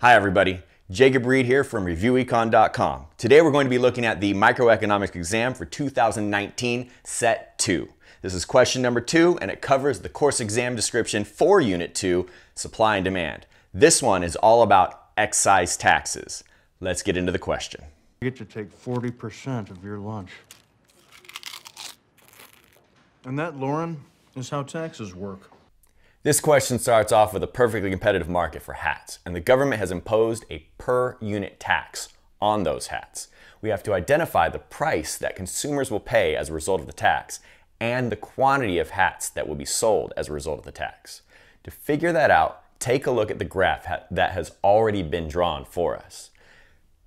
Hi everybody, Jacob Reed here from ReviewEcon.com. Today we're going to be looking at the microeconomics exam for 2019 Set 2. This is question number two and it covers the course exam description for Unit 2, Supply and Demand. This one is all about excise taxes. Let's get into the question. You get to take 40% of your lunch. And that, Lauren, is how taxes work. This question starts off with a perfectly competitive market for hats, and the government has imposed a per unit tax on those hats. We have to identify the price that consumers will pay as a result of the tax and the quantity of hats that will be sold as a result of the tax. To figure that out, take a look at the graph that has already been drawn for us.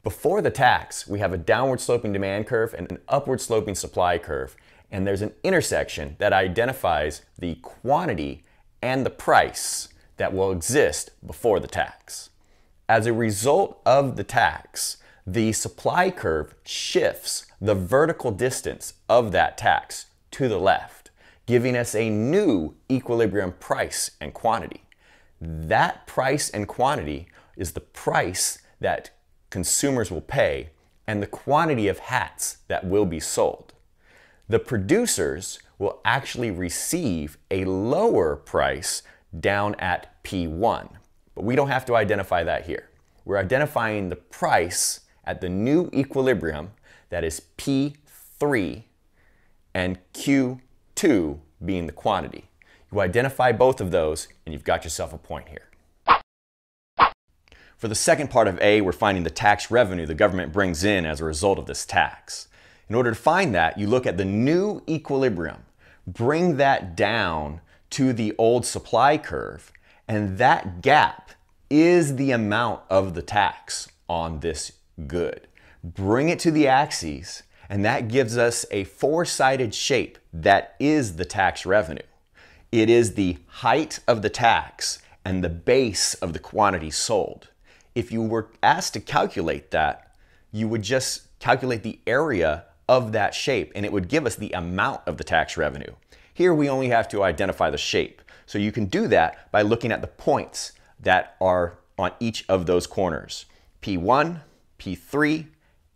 Before the tax, we have a downward sloping demand curve and an upward sloping supply curve, and there's an intersection that identifies the quantity and the price that will exist before the tax. As a result of the tax, the supply curve shifts the vertical distance of that tax to the left, giving us a new equilibrium price and quantity. That price and quantity is the price that consumers will pay and the quantity of hats that will be sold. The producers will actually receive a lower price down at P1. But we don't have to identify that here. We're identifying the price at the new equilibrium that is P3 and Q2 being the quantity. You identify both of those and you've got yourself a point here. For the second part of A, we're finding the tax revenue the government brings in as a result of this tax. In order to find that, you look at the new equilibrium bring that down to the old supply curve, and that gap is the amount of the tax on this good. Bring it to the axes, and that gives us a four-sided shape that is the tax revenue. It is the height of the tax and the base of the quantity sold. If you were asked to calculate that, you would just calculate the area of that shape and it would give us the amount of the tax revenue. Here we only have to identify the shape. So you can do that by looking at the points that are on each of those corners. P1, P3,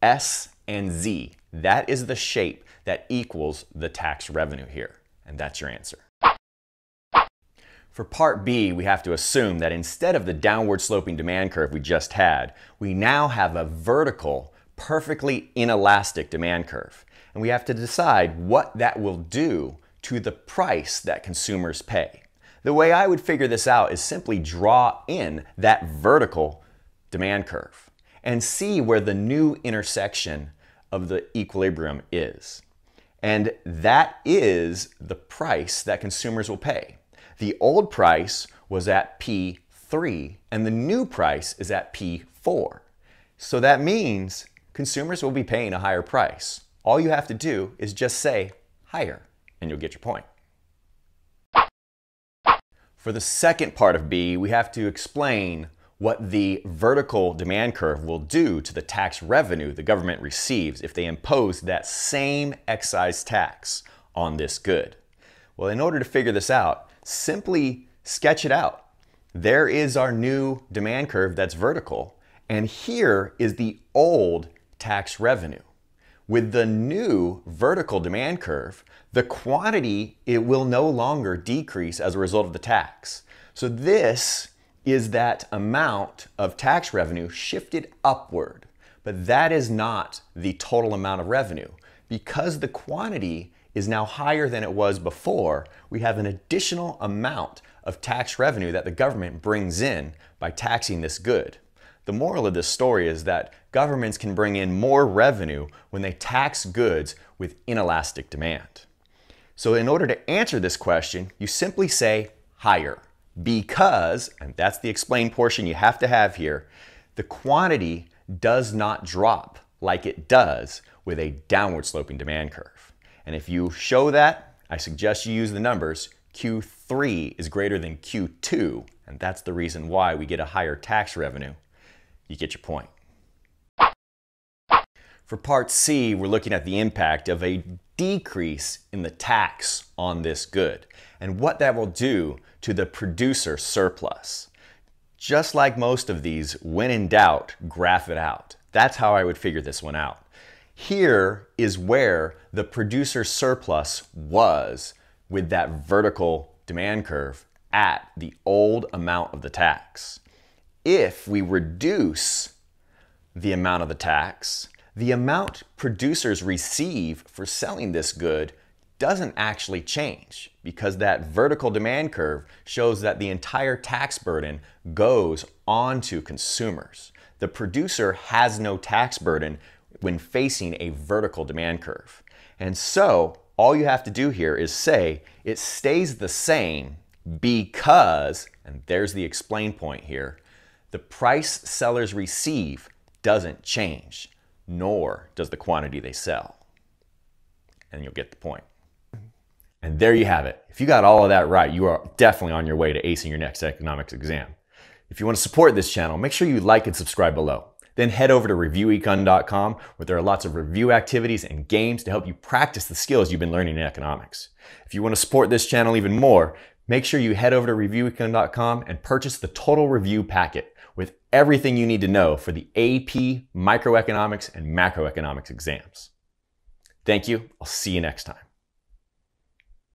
S, and Z. That is the shape that equals the tax revenue here. And that's your answer. For part B, we have to assume that instead of the downward sloping demand curve we just had, we now have a vertical perfectly inelastic demand curve. And we have to decide what that will do to the price that consumers pay. The way I would figure this out is simply draw in that vertical demand curve and see where the new intersection of the equilibrium is. And that is the price that consumers will pay. The old price was at P3 and the new price is at P4. So that means consumers will be paying a higher price. All you have to do is just say higher, and you'll get your point. For the second part of B, we have to explain what the vertical demand curve will do to the tax revenue the government receives if they impose that same excise tax on this good. Well, in order to figure this out, simply sketch it out. There is our new demand curve that's vertical, and here is the old tax revenue. With the new vertical demand curve, the quantity it will no longer decrease as a result of the tax. So this is that amount of tax revenue shifted upward. But that is not the total amount of revenue. Because the quantity is now higher than it was before, we have an additional amount of tax revenue that the government brings in by taxing this good. The moral of this story is that governments can bring in more revenue when they tax goods with inelastic demand. So in order to answer this question, you simply say higher because, and that's the explained portion you have to have here, the quantity does not drop like it does with a downward sloping demand curve. And if you show that, I suggest you use the numbers. Q3 is greater than Q2, and that's the reason why we get a higher tax revenue you get your point. For part C, we're looking at the impact of a decrease in the tax on this good and what that will do to the producer surplus. just like most of these, when in doubt, graph it out. That's how I would figure this one out. Here is where the producer surplus was with that vertical demand curve at the old amount of the tax. If we reduce the amount of the tax, the amount producers receive for selling this good doesn't actually change because that vertical demand curve shows that the entire tax burden goes onto consumers. The producer has no tax burden when facing a vertical demand curve. And so all you have to do here is say it stays the same because, and there's the explain point here, the price sellers receive doesn't change, nor does the quantity they sell. And you'll get the point. And there you have it. If you got all of that right, you are definitely on your way to acing your next economics exam. If you want to support this channel, make sure you like and subscribe below. Then head over to reviewecon.com where there are lots of review activities and games to help you practice the skills you've been learning in economics. If you want to support this channel even more, make sure you head over to reviewecon.com and purchase the total review packet with everything you need to know for the AP, microeconomics, and macroeconomics exams. Thank you. I'll see you next time.